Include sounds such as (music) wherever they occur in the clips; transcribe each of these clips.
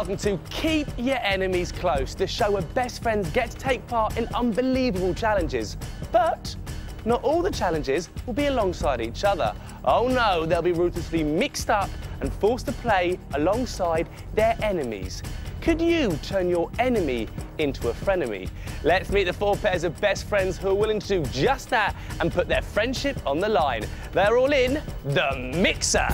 Welcome to Keep Your Enemies Close, the show where best friends get to take part in unbelievable challenges. But not all the challenges will be alongside each other. Oh no, they'll be ruthlessly mixed up and forced to play alongside their enemies. Could you turn your enemy into a frenemy? Let's meet the four pairs of best friends who are willing to do just that and put their friendship on the line. They're all in the Mixer.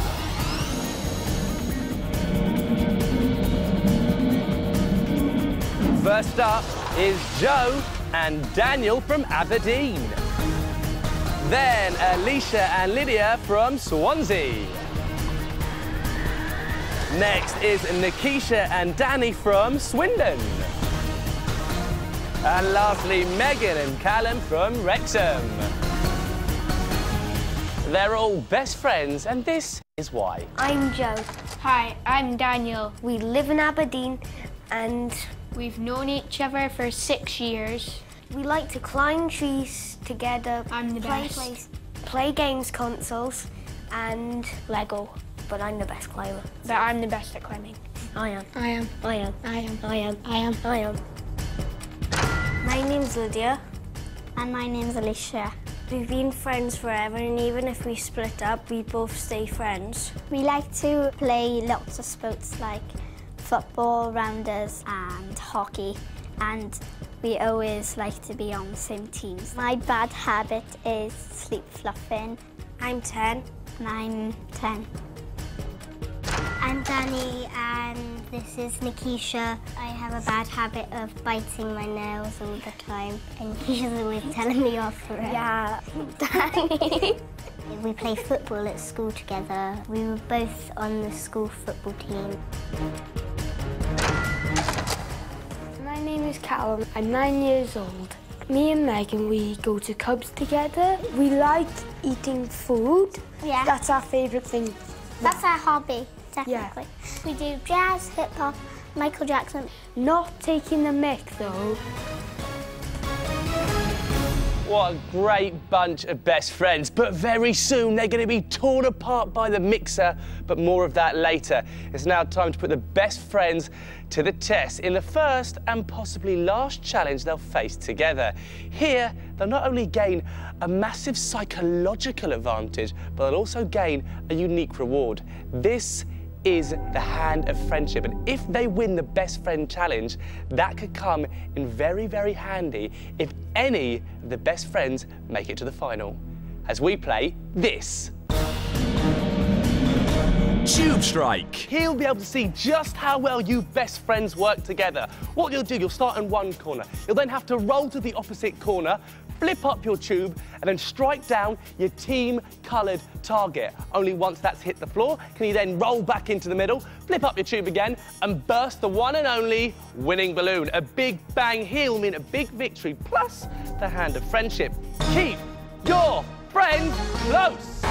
First up is Joe and Daniel from Aberdeen. Then Ellecia and Lydia from Swansea. Next is Nikisha and Danny from Swindon. And lastly, Megan and Callum from Wrexham. They're all best friends, and this is why. I'm Joe. Hi, I'm Daniel. We live in Aberdeen and We've known each other for six years. we like to climb trees together. I'm the play, best. Play, play games consoles and Lego. but I'm the best climber. But I'm the best at climbing. I am. I am. I am. I am. I am. I am. I am. My name's Lydia. And my name's Ellecia. We've been friends forever and even if we split up, we both stay friends. We like to play lots of sports like football, rounders and hockey. And we always like to be on the same teams. My bad habit is sleep fluffing. I'm 10. And I'm 10. I'm Danny and this is Nikisha. I have a bad habit of biting my nails all the time and (laughs) Nikisha's always telling me off for it. Yeah, (laughs) Danny. We play football at school together. We were both on the school football team. My name is Callum. I'm nine years old. Me and Megan, we go to Cubs together. We like eating food. Yeah. That's our favourite thing. That's our hobby, technically. We do jazz, hip hop, Michael Jackson. Not taking the mic though. What a great bunch of best friends. But very soon they're going to be torn apart by the mixer. But more of that later. It's now time to put the best friends to the test in the first and possibly last challenge they'll face together. Here, they'll not only gain a massive psychological advantage, but they'll also gain a unique reward. This is the hand of friendship. And if they win the best friend challenge, that could come in very, very handy if any of the best friends make it to the final. As we play this. Tube Strike. He'll be able to see just how well you best friends work together. What you'll do, you'll start in one corner. You'll then have to roll to the opposite corner, flip up your tube, and then strike down your team-coloured target. Only once that's hit the floor can you then roll back into the middle, flip up your tube again, and burst the one and only winning balloon. A big bang here will mean a big victory, plus the hand of friendship. Keep your friends close.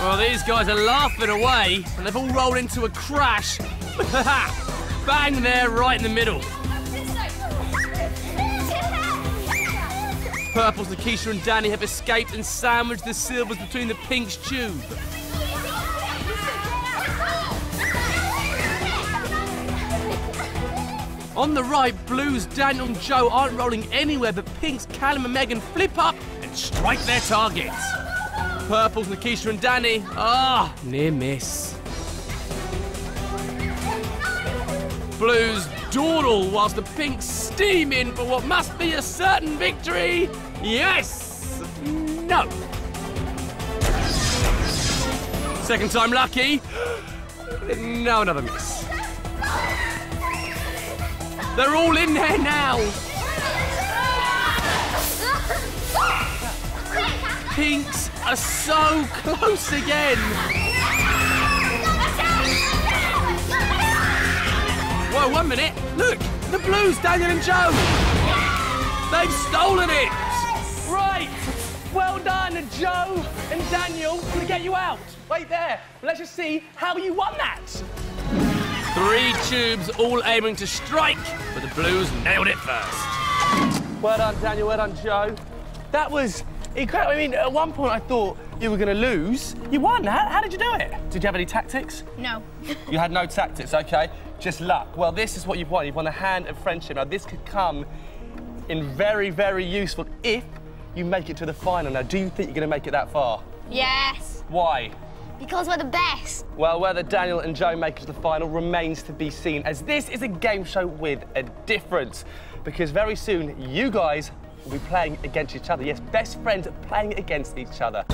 Well, these guys are laughing away, and they've all rolled into a crash. (laughs) Bang there, right in the middle. Purples, Nikisha and Danny have escaped and sandwiched the silvers between the pink's tube. On the right, Blues, Daniel and Joe aren't rolling anywhere, but Pink's Callum and Megan flip up and strike their targets. Purples, Nikisha and Danny, ah, near miss. Blues dawdle whilst the Pinks steam in for what must be a certain victory. Yes! No! Second time lucky. (gasps) Now another miss. They're all in there now. (laughs) Pinks are so close again. One minute. Look, the Blues, Daniel and Joe. They've stolen it. Right. Well done, Joe and Daniel. I'm gonna get you out. Wait there. Let's just see how you won that. Three tubes all aiming to strike, but the Blues nailed it first. Well done, Daniel. Well done, Joe. That was incredible. I mean, at one point I thought you were going to lose. You won. How, how did you do it? Did you have any tactics? No. You had no tactics, okay? Just luck. Well, this is what you've won. You've won the hand of friendship. Now, this could come in very, very useful if you make it to the final. Now, do you think you're going to make it that far? Yes. Why? Because we're the best. Well, whether Daniel and Joe make it to the final remains to be seen, as this is a game show with a difference. Because very soon, you guys will be playing against each other. Yes, best friends playing against each other.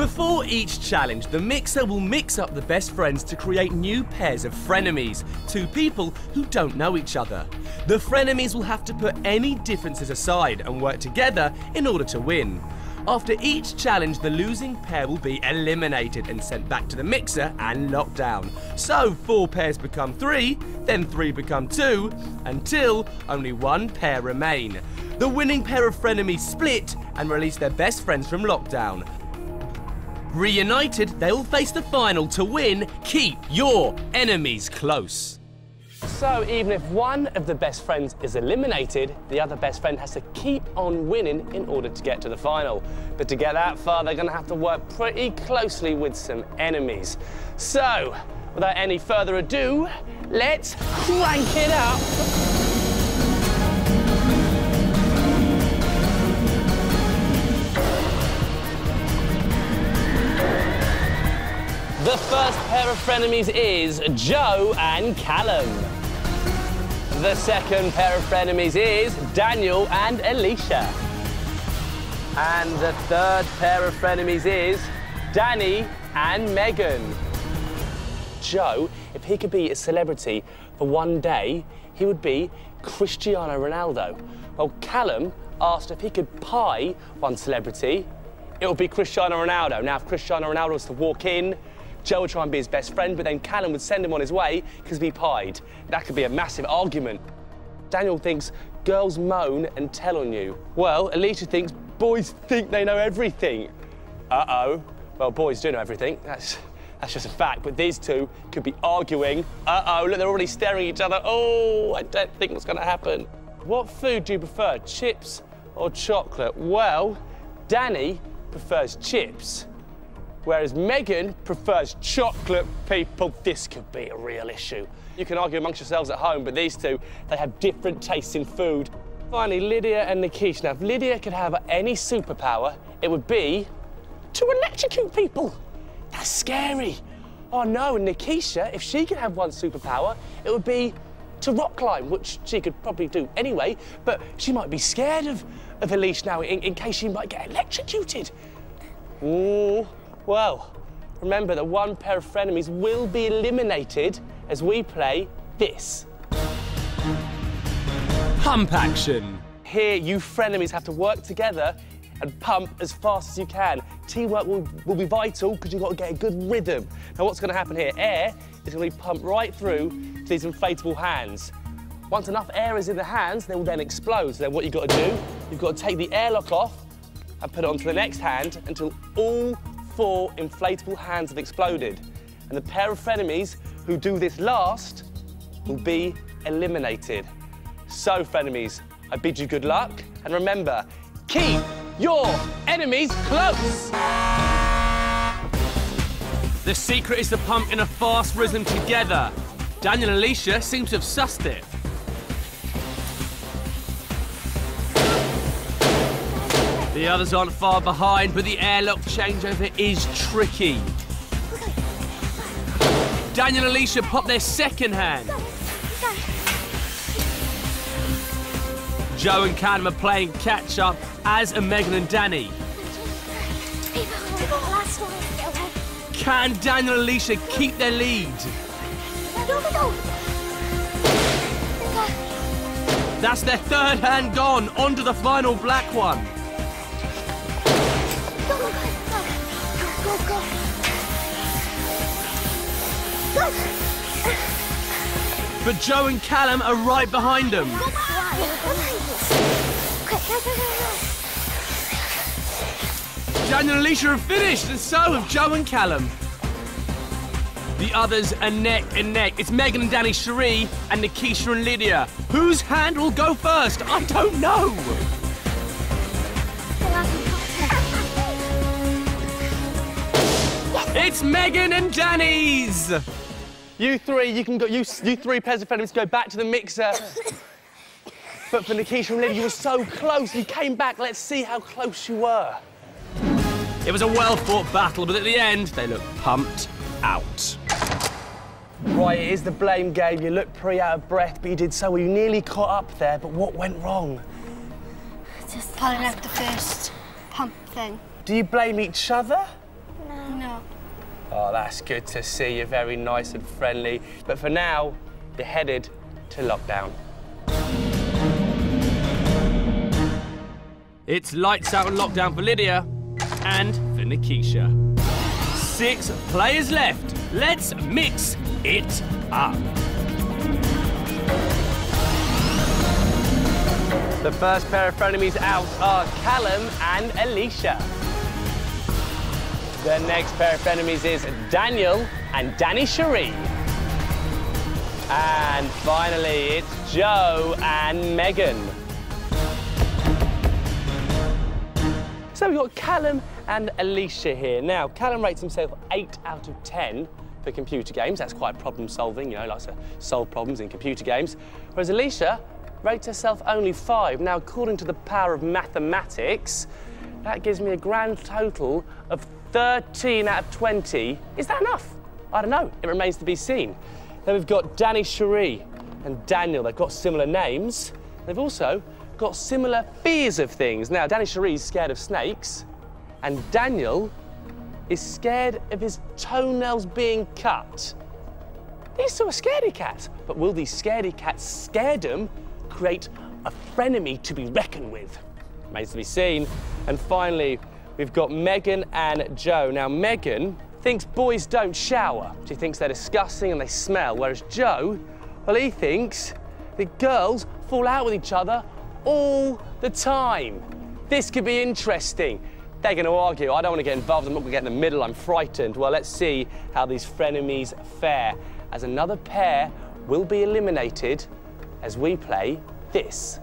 Before each challenge, the mixer will mix up the best friends to create new pairs of frenemies, two people who don't know each other. The frenemies will have to put any differences aside and work together in order to win. After each challenge, the losing pair will be eliminated and sent back to the mixer and locked down. So four pairs become three, then three become two, until only one pair remain. The winning pair of frenemies split and release their best friends from lockdown. Reunited, they will face the final to win Keep Your Enemies Close. So even if one of the best friends is eliminated, the other best friend has to keep on winning in order to get to the final. But to get that far, they're going to have to work pretty closely with some enemies. So, without any further ado, let's crank it up. The first pair of frenemies is Joe and Callum. The second pair of frenemies is Daniel and Ellecia. And the third pair of frenemies is Danny and Megan. Joe, if he could be a celebrity for one day, he would be Cristiano Ronaldo. Well, Callum asked if he could pie one celebrity, it would be Cristiano Ronaldo. Now, if Cristiano Ronaldo was to walk in, Joe would try and be his best friend, but then Callum would send him on his way because he pied. That could be a massive argument. Daniel thinks girls moan and tell on you. Well, Ellecia thinks boys think they know everything. Uh-oh. Well, boys do know everything. That's, that's just a fact. But these two could be arguing. Uh-oh, look, they're already staring at each other. Oh, I don't think what's going to happen. What food do you prefer, chips or chocolate? Well, Danny prefers chips. Whereas Megan prefers chocolate people. This could be a real issue. You can argue amongst yourselves at home, but these two, they have different tastes in food. Finally, Lydia and Nikisha. Now, if Lydia could have any superpower, it would be to electrocute people. That's scary. Oh no, and Nikisha, if she could have one superpower, it would be to rock climb, which she could probably do anyway, but she might be scared of, of Elise now in, in case she might get electrocuted. Ooh. Well, remember that one pair of frenemies will be eliminated as we play this. Pump action. Here, you frenemies have to work together and pump as fast as you can. Teamwork will, will be vital because you've got to get a good rhythm. Now, what's going to happen here? Air is going to be pumped right through to these inflatable hands. Once enough air is in the hands, they will then explode. So then what you've got to do, you've got to take the airlock off and put it onto the next hand until all four inflatable hands have exploded. And the pair of frenemies who do this last will be eliminated. So, frenemies, I bid you good luck. And remember, keep your enemies close. The secret is to pump in a fast rhythm together. Daniel and Ellecia seem to have sussed it. The others aren't far behind, but the airlock changeover is tricky. Daniel and Ellecia pop their second hand. Joe and Callum are playing catch up, as are Megan and Danny. Can Daniel and Ellecia keep their lead? That's their third hand gone, onto the final black one. But Joe and Callum are right behind them. Daniel and Ellecia have finished, and so have Joe and Callum. The others are neck and neck. It's Megan and Dani-Ceri and Nikisha and Lydia. Whose hand will go first? I don't know. It's Megan and Danny's! You three, you can go. You, you three pairs of friends go back to the mixer. but for Nikisha and Lydia, you were so close. You came back. Let's see how close you were. It was a well-fought battle, but at the end, they looked pumped out. Right, it is the blame game. You look pretty out of breath, but you did so well. You nearly caught up there, but what went wrong? Just pulling out the first pump thing. Do you blame each other? Oh, that's good to see. You're very nice and friendly. But for now, you're headed to lockdown. It's lights out and lockdown for Lydia and for Nikisha. Six players left. Let's mix it up. The first pair of frenemies out are Callum and Ellecia. The next pair of enemies is Daniel and Dani-Ceri. And finally, it's Joe and Megan. So we've got Callum and Ellecia here. Now, Callum rates himself 8 out of 10 for computer games. That's quite problem solving, you know, likes to solve problems in computer games. Whereas Ellecia rates herself only 5. Now, according to the power of mathematics, that gives me a grand total of 13 out of 20. Is that enough? I don't know. It remains to be seen. Then we've got Dani-Ceri and Daniel. They've got similar names. They've also got similar fears of things. Now, Dani-Ceri's scared of snakes, and Daniel is scared of his toenails being cut. These two are scaredy cats, but will these scaredy cats scaredom create a frenemy to be reckoned with? Remains to be seen. And finally, we've got Megan and Joe. Now, Megan thinks boys don't shower. She thinks they're disgusting and they smell, whereas Joe, well, he thinks that girls fall out with each other all the time. This could be interesting. They're going to argue. I don't want to get involved. I'm not going to get in the middle. I'm frightened. Well, let's see how these frenemies fare as another pair will be eliminated as we play this.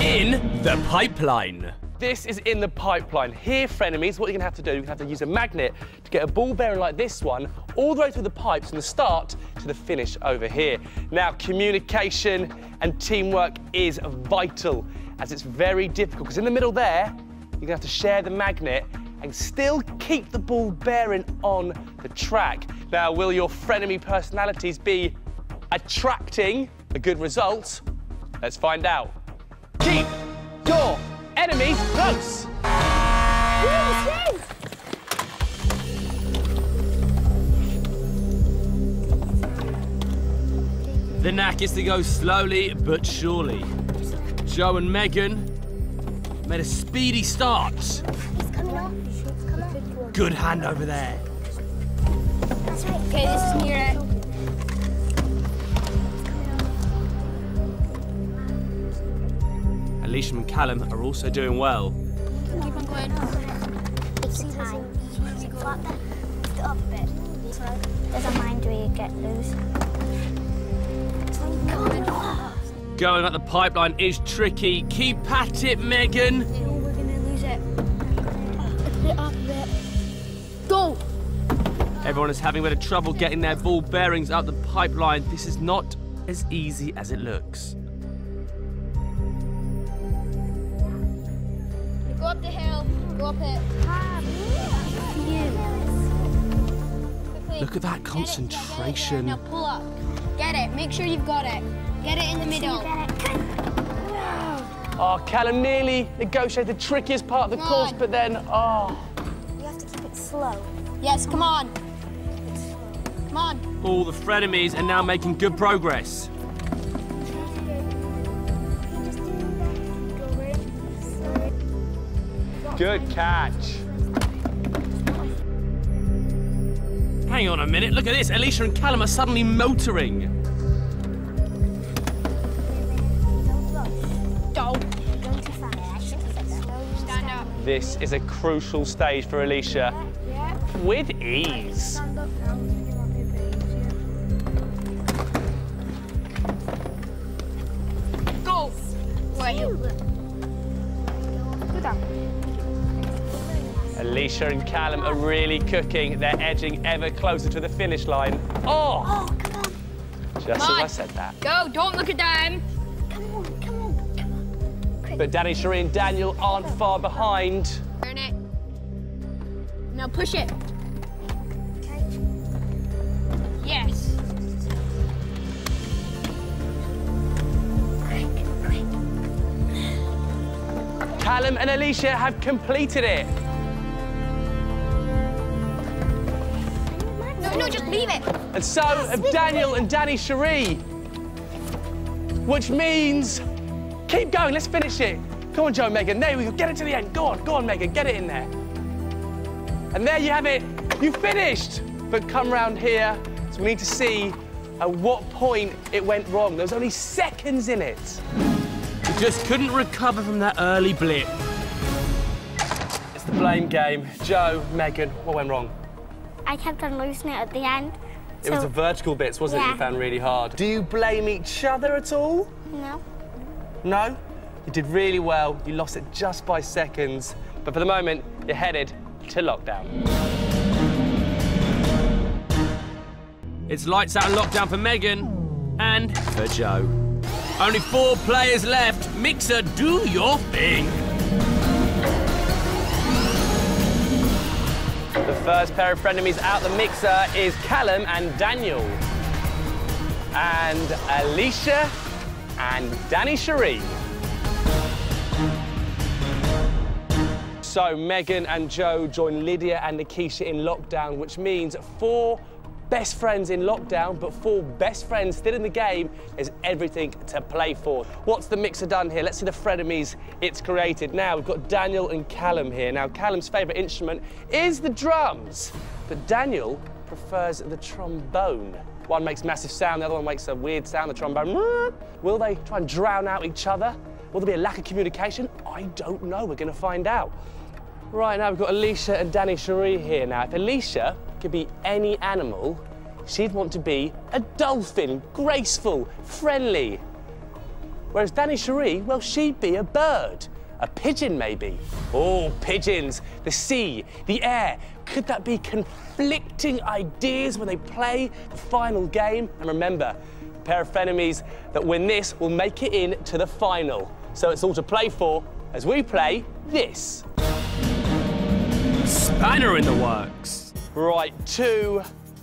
In the pipeline. This is in the pipeline. Here, frenemies, what you're gonna have to do, you're gonna have to use a magnet to get a ball bearing like this one all the way through the pipes from the start to the finish over here. Now, communication and teamwork is vital as it's very difficult because in the middle there, you're gonna have to share the magnet and still keep the ball bearing on the track. Now, will your frenemy personalities be attracting a good result? Let's find out. Keep your enemies close. The knack is to go slowly but surely. Joe and Megan made a speedy start. Good hand over there. Okay, this is near it. Ellecia and Callum are also doing well. Keep on going. It's time. Go up there. Lift it up a bit. There's a mind where you get loose. Going up the pipeline is tricky. Keep at it, Megan. we're gonna lose it. Lift it up a bit. Go! Everyone is having a bit of trouble getting their ball bearings up the pipeline. This is not as easy as it looks. Up it. Quickly. Look at that Get it. Yeah, get it. concentration. Now pull up. Get it. Make sure you've got it. Get it in the middle. Oh, Callum nearly negotiated the trickiest part of the Come course, on. but then, oh. You have to keep it slow. Yes, come on. Come on. All the frenemies are now making good progress. Good catch. Hang on a minute, look at this. Ellecia and Callum are suddenly motoring. Don't. Going too fast. Stand up. This is a crucial stage for Ellecia. With ease. Go. Wait. Ellecia and Callum are really cooking. They're edging ever closer to the finish line. Oh! Oh, come on. Just as Come I said that. Go, don't look at them. Come on, come on, come on. But Dani-Ceri and Daniel aren't far behind. Turn it. Now push it. Okay. Yes. Callum and Ellecia have completed it. Leave it. And so uh, have Daniel and Dani-Ceri. Which means, keep going, let's finish it. Come on, Joe and Megan, there we go, get it to the end. Go on, go on, Megan, get it in there. And there you have it, you finished. But come round here, so we need to see at what point it went wrong. There was only seconds in it. You just couldn't recover from that early blip. It's the blame game. Joe, Megan, what went wrong? I kept on losing it at the end. It was the vertical bits, wasn't it, you Yeah. found really hard? Do you blame each other at all? No. No? You did really well. You lost it just by seconds. But for the moment, you're headed to lockdown. It's lights out and lockdown for Megan and for Joe. Only four players left. Mixer, do your thing. First pair of frenemies out the mixer is Callum and Daniel. And Ellecia and Dani-Ceri. So Megan and Joe join Lydia and Nikisha in lockdown, which means four best friends in lockdown, but four best friends still in the game is everything to play for. What's the mixer done here? Let's see the frenemies it's created. Now we've got Daniel and Callum here. Now Callum's favourite instrument is the drums, but Daniel prefers the trombone. One makes massive sound, the other one makes a weird sound, the trombone. Will they try and drown out each other? Will there be a lack of communication? I don't know. We're going to find out. Right, now we've got Ellecia and Dani-Ceri here now. If Ellecia could be any animal, she'd want to be a dolphin, graceful, friendly. Whereas Dani-Ceri, well, she'd be a bird. A pigeon, maybe. Oh, pigeons, the sea, the air. Could that be conflicting ideas when they play the final game? And remember, the pair of frenemies that win this will make it in to the final. So it's all to play for as we play this. Spanner in the works. Right, two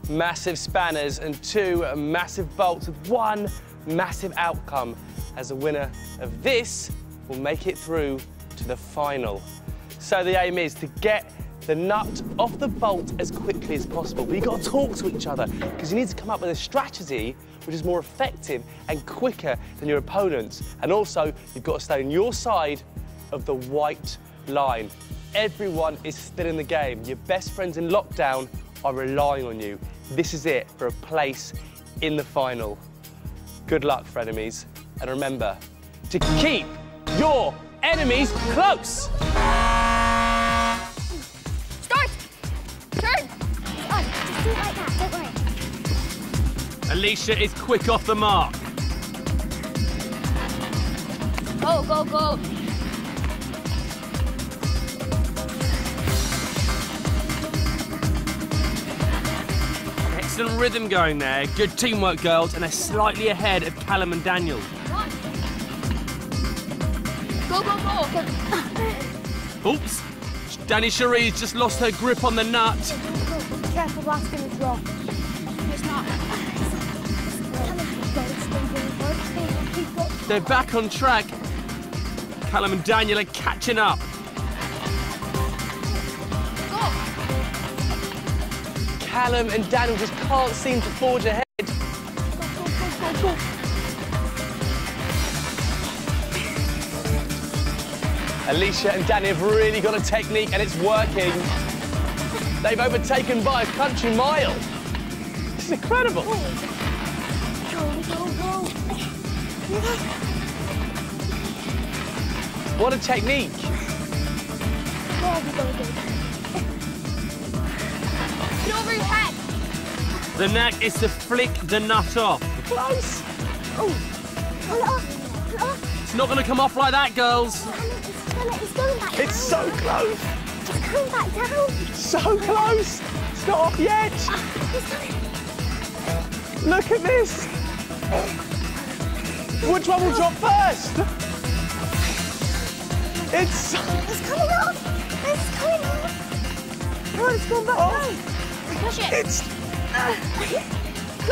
massive spanners and two massive bolts with one massive outcome. As the winner of this will make it through to the final. So the aim is to get the nut off the bolt as quickly as possible. But you've got to talk to each other because you need to come up with a strategy which is more effective and quicker than your opponent's. And also, you've got to stay on your side of the white line. Everyone is still in the game. Your best friends in lockdown are relying on you. This is it for a place in the final. Good luck, frenemies. And remember to keep your enemies close. Start. Turn. On, just do it like that, don't worry. Ellecia is quick off the mark. Go, go, go. Excellent rhythm going there. Good teamwork, girls, and they're slightly ahead of Callum and Daniel. Go, go, go. Oops. Dani-Ceri's just lost her grip on the nut. Careful, that's going to drop. It's not. They're back on track. Callum and Daniel are catching up. Callum and Daniel just can't seem to forge ahead. Ellecia and Danny have really got a technique and it's working. They've overtaken by a country mile. This is incredible. What a technique. Get over your head. The knack is to flick the nut off. Close. Oh, it's not going to come off like that, girls. It's so close. coming back down. So close! It's not off yet! Ah, Look at this! Which one will drop first? It's. It's coming off. It's coming off. Oh, it's gone back Oh. Push it. It's. Uh,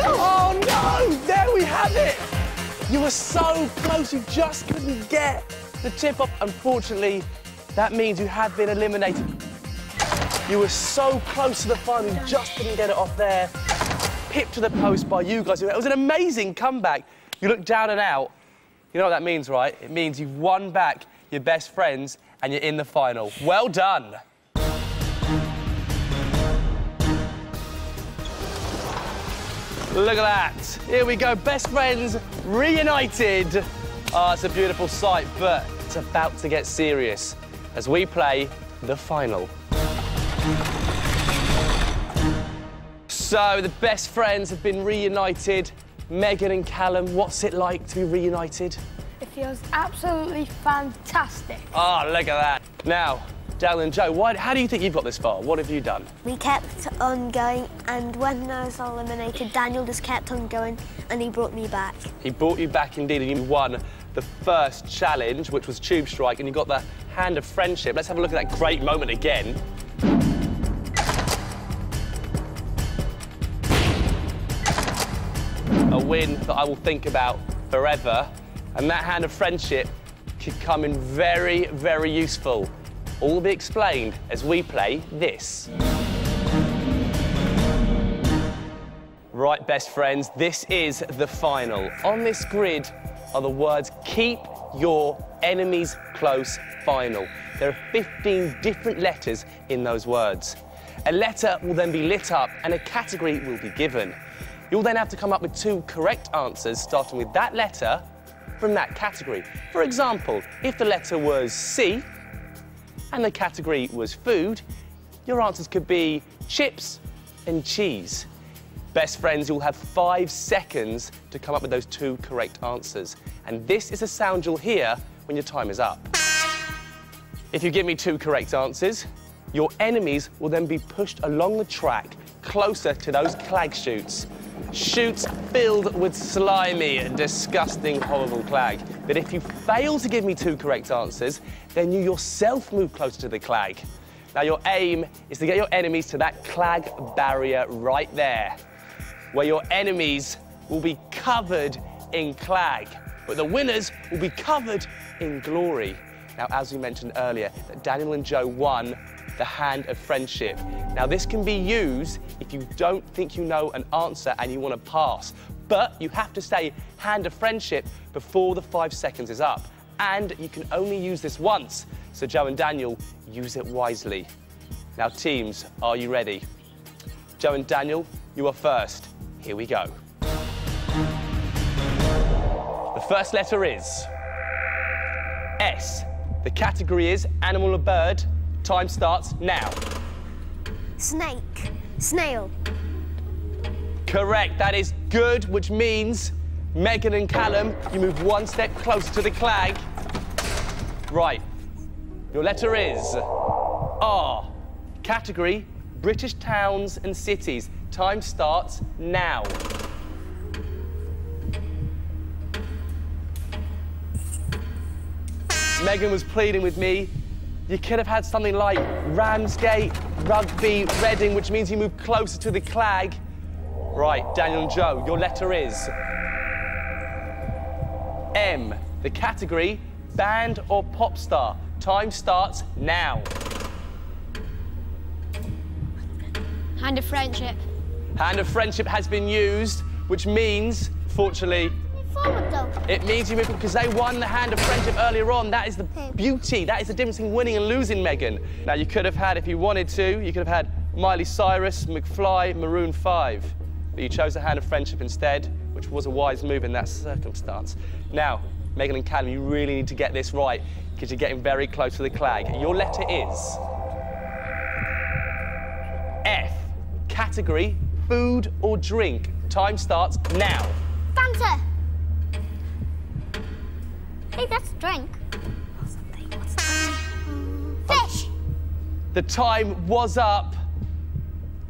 oh no! There we have it! You were so close, you just couldn't get the tip off. Unfortunately, that means you have been eliminated. You were so close to the final, you just couldn't get it off there. Pipped to the post by you guys. It was an amazing comeback. You look down and out. You know what that means, right? It means you've won back your best friends and you're in the final. Well done. Look at that. Here we go. Best friends reunited. Oh, it's a beautiful sight, but it's about to get serious as we play the final. So, the best friends have been reunited. Megan and Callum, what's it like to be reunited? It feels absolutely fantastic. Oh, look at that. Now, And Joe, why, how do you think you've got this far? What have you done? We kept on going, and when I was eliminated, Daniel just kept on going, and he brought me back. He brought you back indeed, and you won the first challenge, which was Tube Strike, and you got the Hand of Friendship. Let's have a look at that great moment again. A win that I will think about forever, and that Hand of Friendship could come in very, very useful. All be explained as we play this. Right, best friends, this is the final. On this grid are the words keep your enemies close final. There are 15 different letters in those words. A letter will then be lit up and a category will be given. You'll then have to come up with two correct answers starting with that letter from that category. For example, if the letter was C and the category was food, your answers could be chips and cheese. Best friends, you'll have five seconds to come up with those two correct answers. And this is the sound you'll hear when your time is up. If you give me two correct answers, your enemies will then be pushed along the track closer to those clag chutes. Chutes filled with slimy and disgusting, horrible clag. But if you fail to give me two correct answers, then you yourself move closer to the clag. Now, your aim is to get your enemies to that clag barrier right there, where your enemies will be covered in clag, but the winners will be covered in glory. Now, as we mentioned earlier, that Daniel and Joe won the Hand of Friendship. Now, this can be used if you don't think you know an answer and you want to pass, but you have to say Hand of Friendship before the five seconds is up. And you can only use this once, so Joe and Daniel, use it wisely. Now, teams, are you ready? Joe and Daniel, you are first. Here we go. The first letter is S. The category is animal or bird. Time starts now. Snake. Snail. Correct, that is good, which means Megan and Callum, you move one step closer to the clag. Right, your letter is R. Category, British towns and cities. Time starts now. Megan was pleading with me. You could have had something like Ramsgate, Rugby, Reading, which means you move closer to the clag. Right, Daniel and Joe, your letter is M. The category, band or pop star. Time starts now. Hand of friendship. Hand of friendship has been used, which means, fortunately, it means you move because they won the hand of friendship earlier on. That is the beauty. That is the difference between winning and losing, Megan. Now, you could have had, if you wanted to, you could have had Miley Cyrus, McFly, Maroon 5. But you chose the hand of friendship instead, which was a wise move in that circumstance. Now, Megan and Callum, you really need to get this right because you're getting very close to the clag. Your letter is F. Category, food or drink. Time starts now. Fanta. Hey, that's a drink. Fish. The time was up.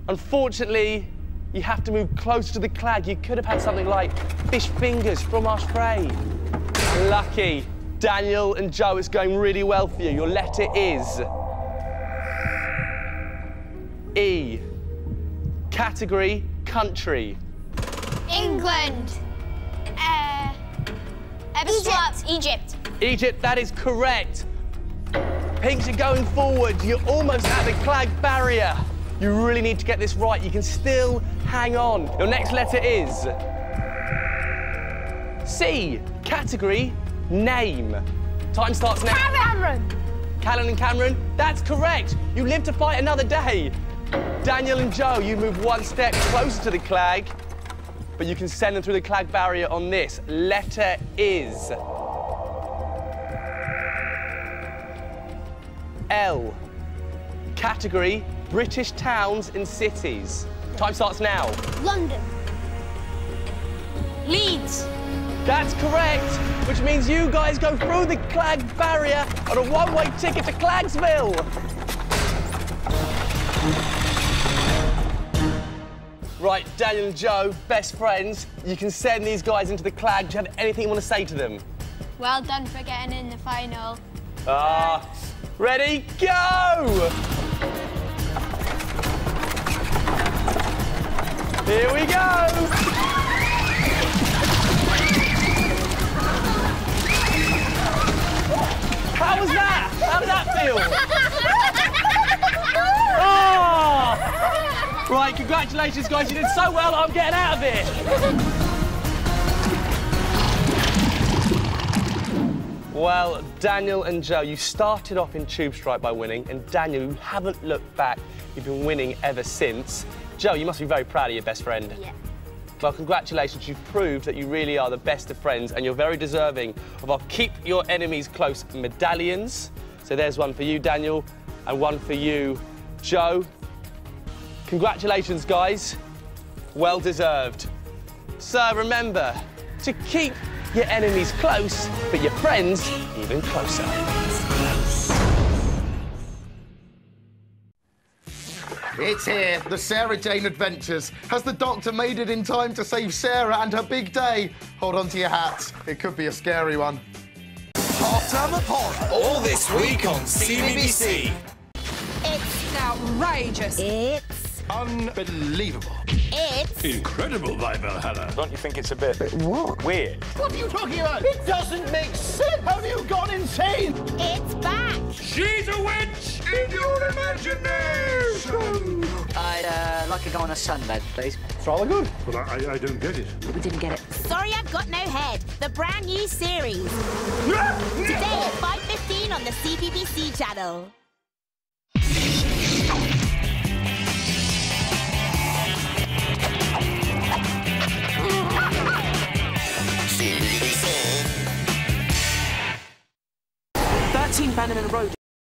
Unfortunately, you have to move closer to the clag. You could have had something like fish fingers, fromage frais. Lucky. Daniel and Joe, it's going really well for you. Your letter is E. Category, country. England. Uh, ever swapped Egypt. Egypt, that is correct. Pinks are going forward. You're almost at the clag barrier. You really need to get this right. You can still hang on. Your next letter is C. Category, name. Time starts now. Cameron! Callan and Cameron, that's correct. You live to fight another day. Daniel and Joe, you move one step closer to the clag, but you can send them through the clag barrier on this. Letter is L. Category, British towns and cities. Time starts now. London. Leeds. That's correct, which means you guys go through the Clag barrier on a one-way ticket to Clagsville. Right, Daniel and Joe, best friends. You can send these guys into the Clag. Do you have anything you want to say to them? Well done for getting in the final. Ah, ready, go! Here we go! How was that? How did that feel? Oh! (laughs) Right, congratulations, guys. You did so well. I'm getting out of here. Well, Daniel and Joe, you started off in Tube Strike by winning, and Daniel, you haven't looked back. You've been winning ever since. Joe, you must be very proud of your best friend. Yeah. Well, congratulations. You've proved that you really are the best of friends and you're very deserving of our Keep Your Enemies Close medallions. So there's one for you, Daniel, and one for you, Joe. Congratulations, guys. Well deserved. So remember to keep your enemies close, but your friends even closer. It's here, the Sarah Jane Adventures. Has the Doctor made it in time to save Sarah and her big day? Hold on to your hats. It could be a scary one. Half Time of Horror. All this week on CBBC. It's outrageous. It's Unbelievable. It's Incredible by Valhalla. Don't you think it's a bit what? weird? What are you talking about? It doesn't make sense. Have you gone insane? It's back. She's a witch in your imagination. I'd uh, like to go on a sunbed, please. It's rather good. But I, I don't get it. We didn't get it. Sorry, I've got no head. The brand new series (laughs) today at 5:15 on the CBBC channel. 14 Bannerman Road.